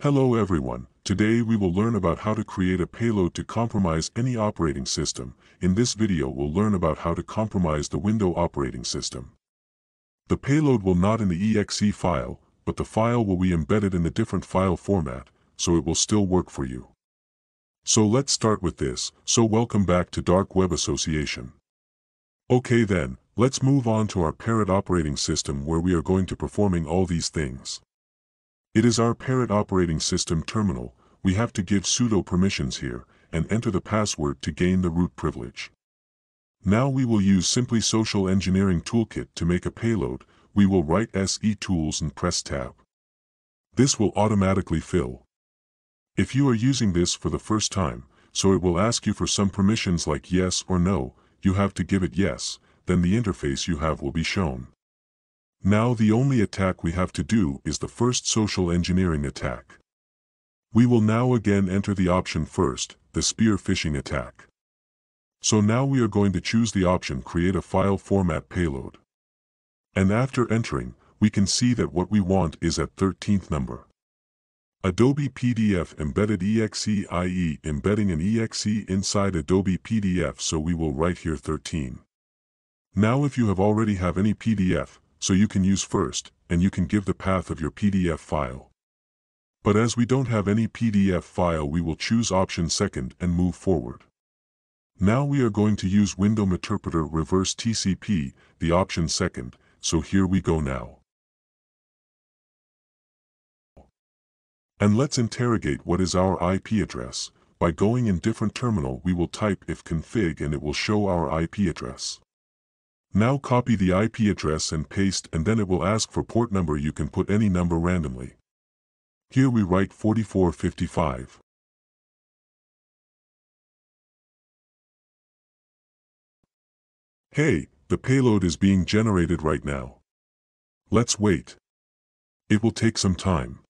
Hello everyone, today we will learn about how to create a payload to compromise any operating system. In this video we'll learn about how to compromise the Windows operating system. The payload will not in the exe file, but the file will be embedded in a different file format, so it will still work for you. So let's start with this, so welcome back to Dark Web Association. Okay then, let's move on to our Parrot operating system where we are going to performing all these things. It is our parent operating system terminal, we have to give sudo permissions here, and enter the password to gain the root privilege. Now we will use Simply Social Engineering Toolkit to make a payload, we will write SE Tools and press Tab. This will automatically fill. If you are using this for the first time, so it will ask you for some permissions like yes or no, you have to give it yes, then the interface you have will be shown. Now the only attack we have to do is the first social engineering attack. We will now again enter the option first, the spear phishing attack. So now we are going to choose the option create a file format payload. And after entering, we can see that what we want is at 13th number. Adobe PDF embedded exe i.e. embedding an exe inside Adobe PDF so we will write here 13. Now if you have already have any PDF, so you can use first, and you can give the path of your PDF file. But as we don't have any PDF file we will choose option second and move forward. Now we are going to use Window Interpreter Reverse TCP, the option second, so here we go now. And let's interrogate what is our IP address. By going in different terminal we will type if config and it will show our IP address. Now copy the IP address and paste and then it will ask for port number you can put any number randomly. Here we write 4455. Hey, the payload is being generated right now. Let's wait. It will take some time.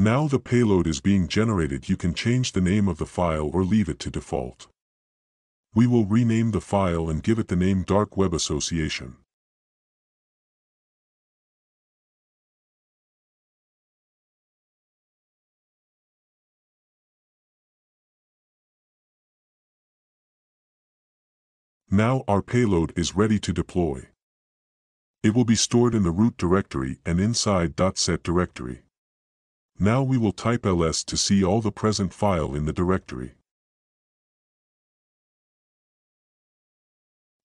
Now the payload is being generated you can change the name of the file or leave it to default. We will rename the file and give it the name Dark Web Association. Now our payload is ready to deploy. It will be stored in the root directory and inside .set directory. Now we will type ls to see all the present file in the directory.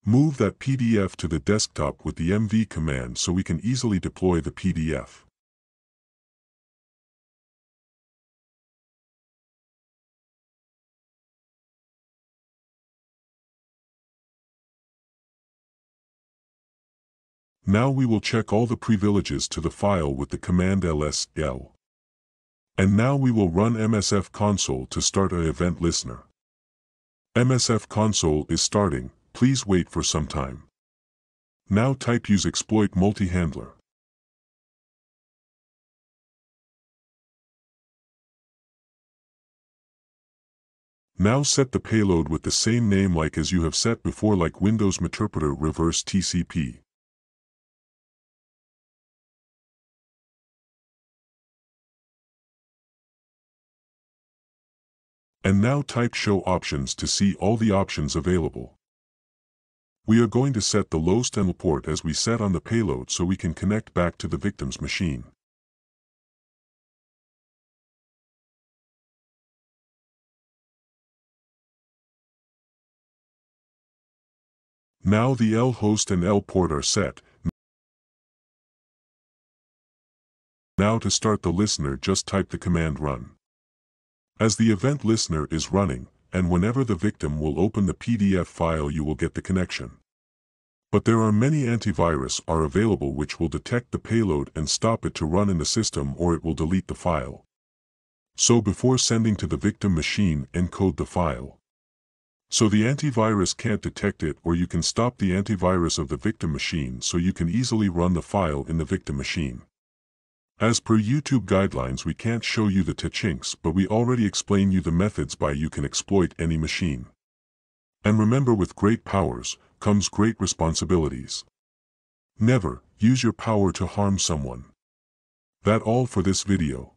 Move that PDF to the desktop with the mv command so we can easily deploy the PDF. Now we will check all the privileges to the file with the command ls l. And now we will run MSF console to start a event listener. MSF console is starting, please wait for some time. Now type use exploit multi-handler. Now set the payload with the same name like as you have set before like Windows Interpreter Reverse TCP. And now type show options to see all the options available. We are going to set the lowest and port as we set on the payload so we can connect back to the victim's machine. Now the L host and L port are set. Now to start the listener just type the command run. As the event listener is running, and whenever the victim will open the PDF file you will get the connection. But there are many antivirus are available which will detect the payload and stop it to run in the system or it will delete the file. So before sending to the victim machine encode the file. So the antivirus can't detect it or you can stop the antivirus of the victim machine so you can easily run the file in the victim machine. As per YouTube guidelines we can't show you the techniques but we already explain you the methods by you can exploit any machine. And remember with great powers, comes great responsibilities. Never, use your power to harm someone. That all for this video.